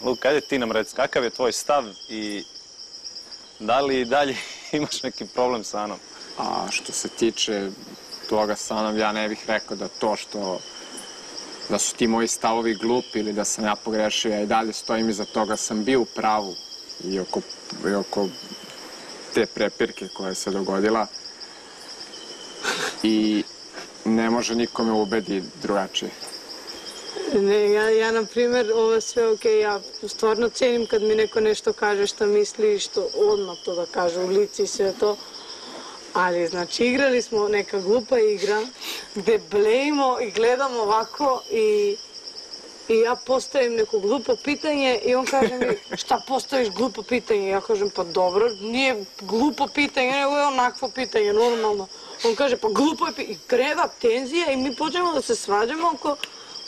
Luka, ajde ti nam reci, kakav je tvoj stav i da li dalje imaš neki problem sa Anom? A što se tiče toga sa Anom, ja ne bih rekao da to što da su ti moji stavovi glupi ili da sam ja pogrešio, ja i dalje stojim iza toga, sam bio u pravu i oko, i oko te prepirke koja se dogodila i ne može nikome ubedi drugačije. Ne, ja, ja na primjer, ovo sve ok, ja stvarno cenim kad mi neko nešto kaže što misli i što odmah to da kaže u lici i sve to. Ali, znači, igrali smo neka glupa igra gde blejimo i gledamo ovako i, i ja postavim neko glupo pitanje i on kaže mi, šta postaviš glupo pitanje? Ja kažem, pa dobro, nije glupo pitanje, nego je onakvo pitanje, normalno. On kaže, pa glupo je pitanje. I kreva tenzija i mi počnemo da se svađamo oko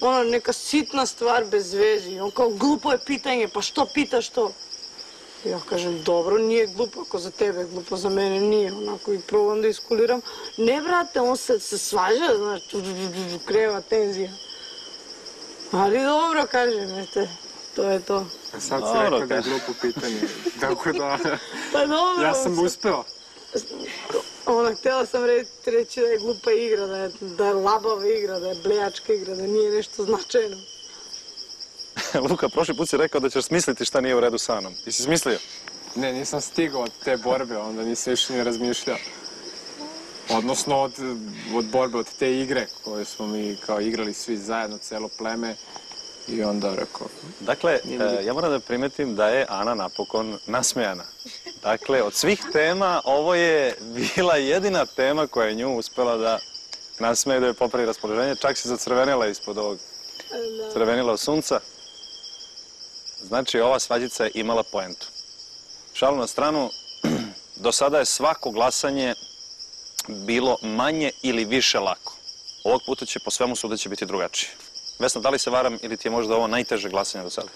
ono, neka sitna stvar bez vezi. On kao, glupo je pitanje, pa što pitaš to? Ja kažem, dobro, nije glupo, ako za tebe glupo, za mene nije, onako i probam da iskuliram. Ne, brate, on se, se svađa, znaš, kreva, tenzija. Ali dobro, kažem, eto, to je to. A sad si Dobro, rekao da je glupo pitanje, tako da Pa dobro, ja sam uspeo. Ona, htjela sam re- reći da je glupa igra, da je, da je labava igra, da je blejačka igra, da nije nešto značajno. Luka, prošli put si rekao da ćeš smisliti šta nije u redu sa Anom. Ti si smislio? Ne, nisam stigao od te borbe, onda nisam više ni razmišljao. Odnosno od, od borbe, od te igre koje smo mi kao igrali svi zajedno, celo pleme. I onda rekao, Dakle, e, ja moram da primetim da je Ana napokon nasmejana. Dakle, od svih tema, ovo je bila jedina tema koja je nju uspela da nasmeje, da je popravi raspoloženje. Čak si zacrvenila ispod ovog crvenila sunca. Znači, ova svađica je imala poentu. Šalu na stranu, do sada je svako glasanje bilo manje ili više lako. Ovog puta će po svemu sudeći biti drugačije. Vesna, da li se varam ili ti je možda ovo najteže glasanje do sada?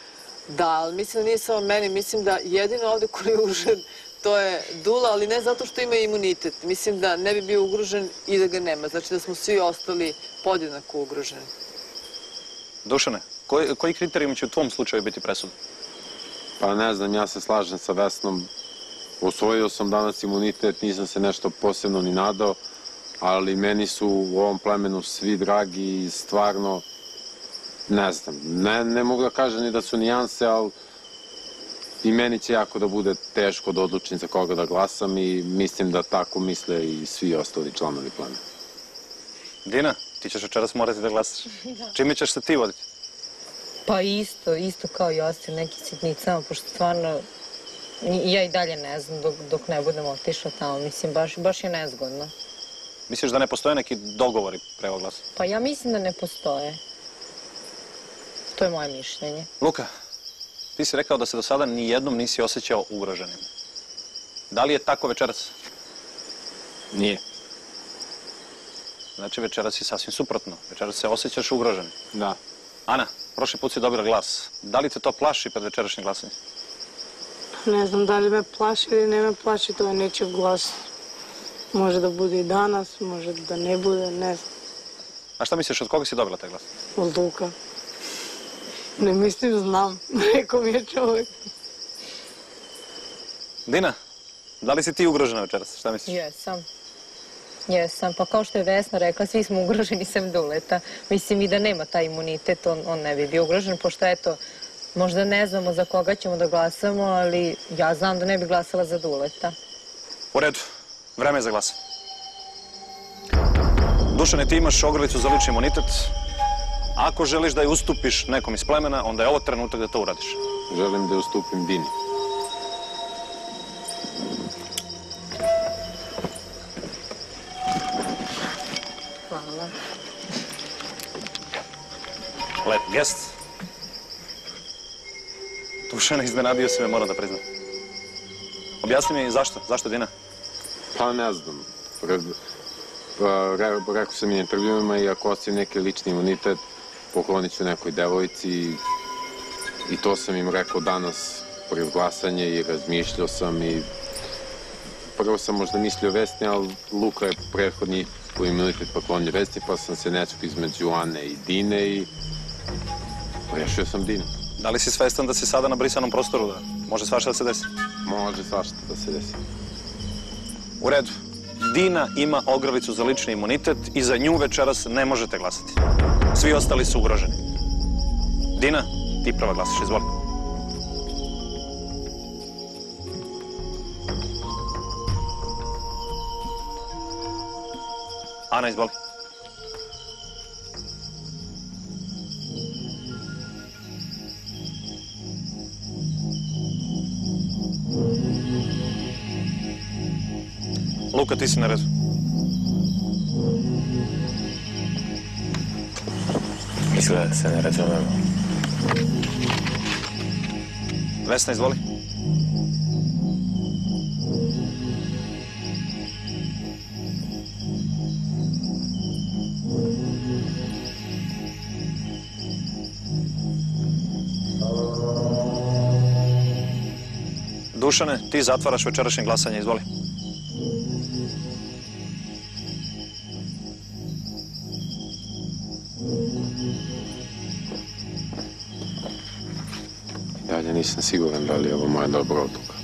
Da, ali mislim da nije samo meni, mislim da jedino ovde koji je ugrožen to je Dula, ali ne zato što ima imunitet. Mislim da ne bi bio ugrožen i da ga nema. Znači da smo svi ostali podjednako ugroženi. Dušane, koji, koji kriterijum će u tvom slučaju biti presudni? Pa ne znam, ja se slažem sa Vesnom. Osvojio sam danas imunitet, nisam se nešto posebno ni nadao, ali meni su u ovom plemenu svi dragi i stvarno, ne znam, ne, ne mogu da kažem ni da su nijanse, ali i meni će jako da bude teško da odlučim za koga da glasam i mislim da tako misle i svi ostali članovi plemena. Dina, ti ćeš večeras morati da glasaš. Čime ćeš se ti voditi? Pa isto, isto kao i ostali neki sitnicama, pošto stvarno ja i dalje ne znam dok, dok ne budem otišla tamo. Mislim, baš, baš je nezgodno. Misliš da ne postoje neki dogovori pre ovog glasa? Pa ja mislim da ne postoje. To je moje mišljenje. Luka, ti si rekao da se do sada ni jednom nisi osjećao ugroženim. Da li je tako večeras? nije. Znači večeras je sasvim suprotno. Večeras se osjećaš ugrožen. Da. Ana, prošli put si dobila glas. Da li te to plaši pred večerašnje glasanje? Ne znam da li me plaši ili ne me plaši, to je nećev glas. Može da bude i danas, može da ne bude, ne znam. A šta misliš, od koga si dobila taj glas? Od Luka. Ne mislim, znam. Rekao mi je čovjek. Dina, da li si ti ugrožena večeras? Šta misliš? Jesam. Jesam, pa kao što je Vesna rekla, svi smo ugroženi sem Duleta. Mislim i da nema taj imunitet, on, on ne bi bio ugrožen, pošto eto, možda ne znamo za koga ćemo da glasamo, ali ja znam da ne bi glasala za Duleta. U redu, vreme je za glasanje. Dušane, ti imaš ogrlicu za lični imunitet. Ako želiš da je ustupiš nekom iz plemena, onda je ovo trenutak da to uradiš. Želim da ustupim Dini. Hvala. Lep gest. Dušane, iznenadio si me, moram da priznam. Objasni mi zašto, zašto Dina? Pa ne znam. Pred, pa, re, rekao sam i intervjuima i ako ostavim neki lični imunitet, poklonit ću nekoj devojci i, to sam im rekao danas pred glasanje i razmišljao sam i prvo sam možda mislio Vesni, ali Luka je prethodni u imunitet poklonio Vesni, pa sam se nečko između Ane i Dine i rešio sam Dinu. Da li si svestan da si sada na brisanom prostoru, da može svašta da se desi? Može svašta da se desi. U redu. Dina ima ogrlicu za lični imunitet i za nju večeras ne možete glasati. Svi ostali su ugroženi. Dina, ti prva glasaš, izvoli. Ana, izvoli. Luka, ti si na redu. Izgleda da se ne razumemo. Vesna, izvoli. Dušane, ti zatvaraš večerašnje glasanje, izvoli. Dalje nisam siguran da li je ovo moja dobra odluka.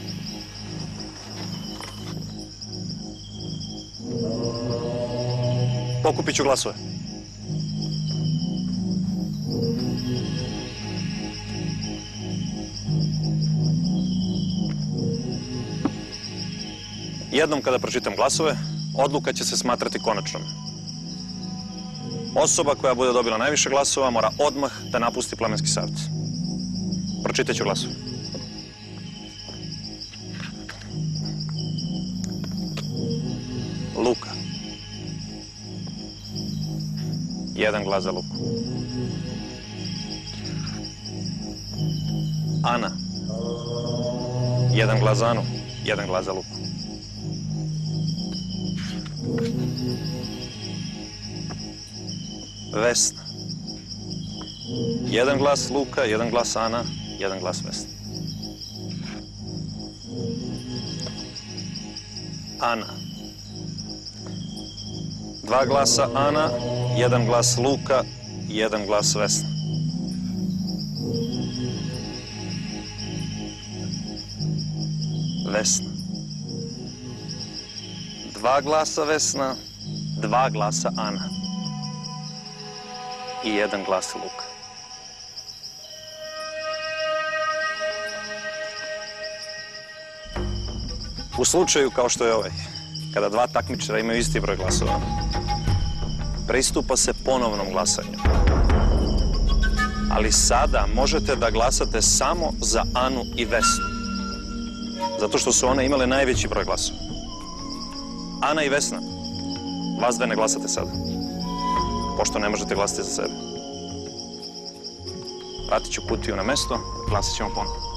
Pokupit ću glasove. Jednom kada pročitam glasove, odluka će se smatrati konačnom. Osoba koja bude dobila najviše glasova mora odmah da napusti plemenski savjet. Pročitat ću glasove. Luka. Jedan glas za Luku. Ana. Jedan glas za Anu, jedan glas za Luku. Vesna. Jedan glas Luka, jedan glas Ana, jedan glas Vesna. Ana. Dva glasa Ana, jedan glas Luka, jedan glas Vesna. Vesna. Dva glasa Vesna, dva glasa Ana. I jedan glas Luka. U slučaju kao što je ovaj, kada dva takmičara imaju isti broj glasova, pristupa se ponovnom glasanju. Ali sada možete da glasate samo za Anu i Vesnu. Zato što su one imale najveći broj glasova. Ana i Vesna, vas dve ne glasate sada. Pošto ne možete glasati za sebe. Vratit ću kutiju na mesto, glasat ćemo ponovno.